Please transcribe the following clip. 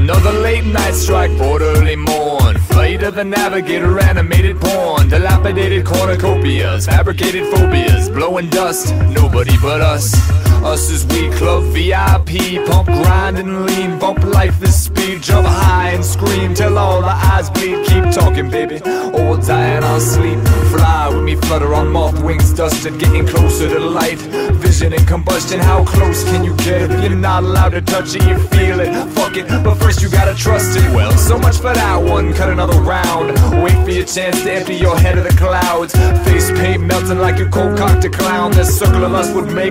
Another late night strike for early morn. Fate of the navigator, animated porn. Dilapidated cornucopias, fabricated phobias, blowing dust. Nobody but us. Us is we club VIP, pump, grind and lean, bump life is speed, jump high and scream till all the eyes bleed. Keep talking, baby, or we'll die in sleep. Fly me, flutter on moth wings, dusted, getting closer to light. Vision and combustion, how close can you get if you're not allowed to touch it? You feel it, fuck it, but first you gotta trust it. Well, so much for that one, cut another round. Wait for your chance to empty your head of the clouds. Face paint melting like a cold cocked clown. This circle of us would make